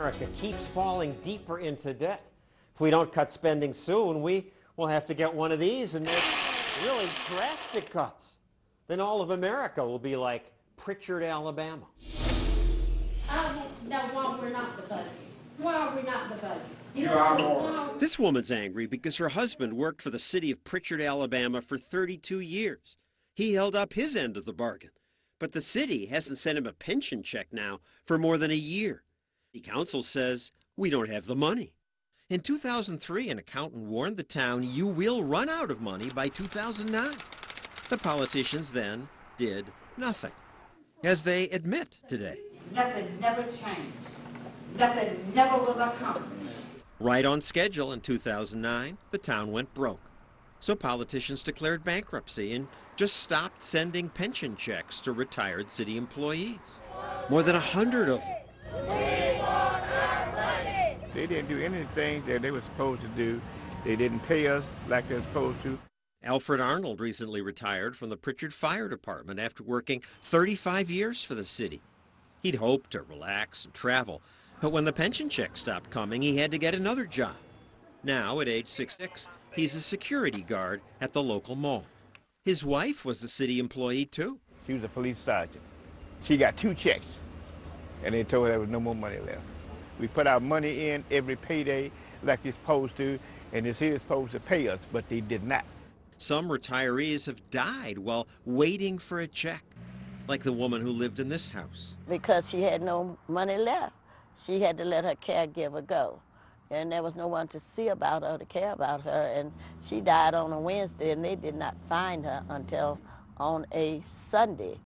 America keeps falling deeper into debt. If we don't cut spending soon, we will have to get one of these and make really drastic cuts. Then all of America will be like Pritchard, Alabama. Um, I want to know why we're not the budget. Why are we not the budget? You are why- This woman's angry because her husband worked for the city of Pritchard, Alabama for 32 years. He held up his end of the bargain. But the city hasn't sent him a pension check now for more than a year. The council says we don't have the money. In 2003, an accountant warned the town you will run out of money by 2009. The politicians then did nothing, as they admit today. Nothing never changed. Nothing never was accomplished. Right on schedule in 2009, the town went broke. So politicians declared bankruptcy and just stopped sending pension checks to retired city employees. More than a hundred of them. They didn't do anything that they were supposed to do. They didn't pay us like they're supposed to. Alfred Arnold recently retired from the Pritchard Fire Department after working 35 years for the city. He'd hoped to relax and travel, but when the pension check stopped coming, he had to get another job. Now, at age 66, he's a security guard at the local mall. His wife was a city employee too. She was a police sergeant. She got two checks, and they told her there was no more money left. We put our money in every payday like you're supposed to, and the city is supposed to pay us, but they did not. Some retirees have died while waiting for a check, like the woman who lived in this house. because she had no money left. She had to let her caregiver go. And there was no one to see about her, to care about her. And she died on a Wednesday, and they did not find her until on a Sunday.